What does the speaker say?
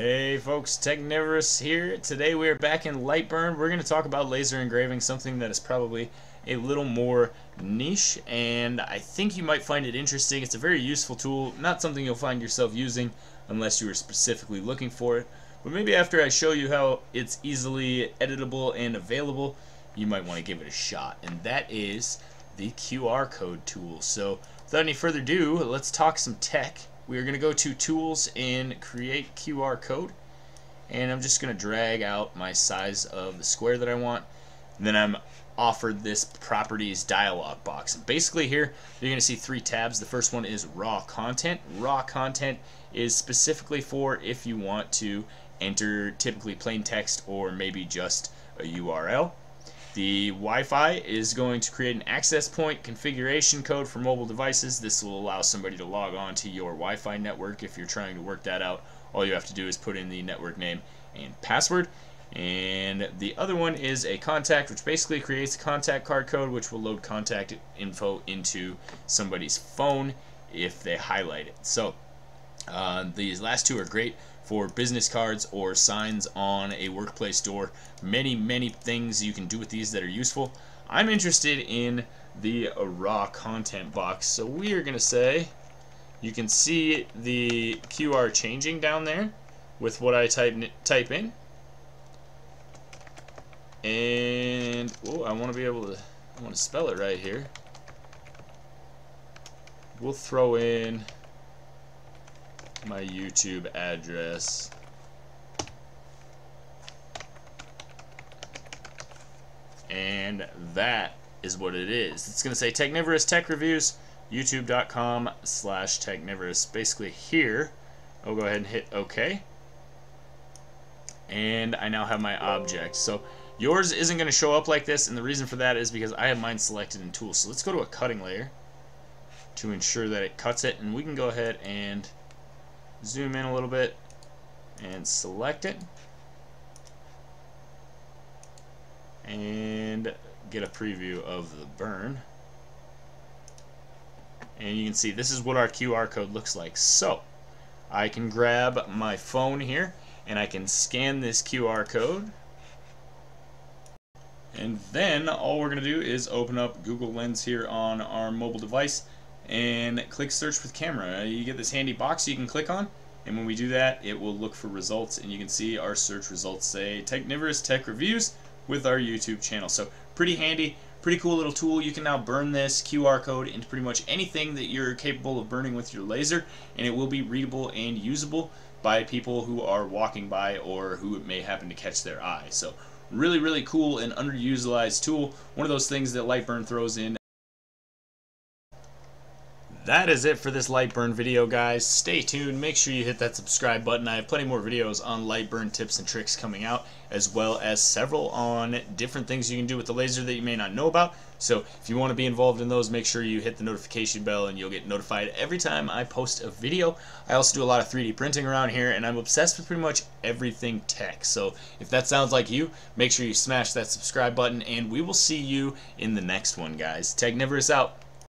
Hey folks, Technivorous here. Today we are back in Lightburn. We're going to talk about laser engraving, something that is probably a little more niche, and I think you might find it interesting. It's a very useful tool, not something you'll find yourself using unless you are specifically looking for it. But maybe after I show you how it's easily editable and available, you might want to give it a shot. And that is the QR code tool. So without any further ado, let's talk some tech we are going to go to tools and create QR code. And I'm just going to drag out my size of the square that I want. And then I'm offered this properties dialog box. And basically here you're going to see three tabs. The first one is raw content. Raw content is specifically for if you want to enter typically plain text or maybe just a URL the Wi-Fi is going to create an access point configuration code for mobile devices. This will allow somebody to log on to your Wi-Fi network if you're trying to work that out. All you have to do is put in the network name and password. And the other one is a contact, which basically creates a contact card code, which will load contact info into somebody's phone if they highlight it. So uh, these last two are great for business cards or signs on a workplace door. Many, many things you can do with these that are useful. I'm interested in the raw content box. So we are going to say, you can see the QR changing down there with what I type, type in. And, oh, I want to be able to, I want to spell it right here. We'll throw in my YouTube address. And that is what it is. It's going to say Technivorous Tech Reviews, youtube.com slash Technivorous. Basically here, I'll go ahead and hit OK. And I now have my object. So yours isn't going to show up like this, and the reason for that is because I have mine selected in Tools. So let's go to a cutting layer to ensure that it cuts it, and we can go ahead and zoom in a little bit and select it. And get a preview of the burn. And you can see this is what our QR code looks like. So I can grab my phone here and I can scan this QR code. And then all we're going to do is open up Google Lens here on our mobile device and click search with camera. You get this handy box you can click on and when we do that it will look for results and you can see our search results say Technivorous Tech Reviews with our YouTube channel. So pretty handy, pretty cool little tool. You can now burn this QR code into pretty much anything that you're capable of burning with your laser and it will be readable and usable by people who are walking by or who it may happen to catch their eye. So really, really cool and underutilized tool. One of those things that Lightburn throws in that is it for this Lightburn video, guys. Stay tuned. Make sure you hit that subscribe button. I have plenty more videos on Lightburn tips and tricks coming out, as well as several on different things you can do with the laser that you may not know about. So if you want to be involved in those, make sure you hit the notification bell and you'll get notified every time I post a video. I also do a lot of 3D printing around here, and I'm obsessed with pretty much everything tech. So if that sounds like you, make sure you smash that subscribe button, and we will see you in the next one, guys. Technivorous out.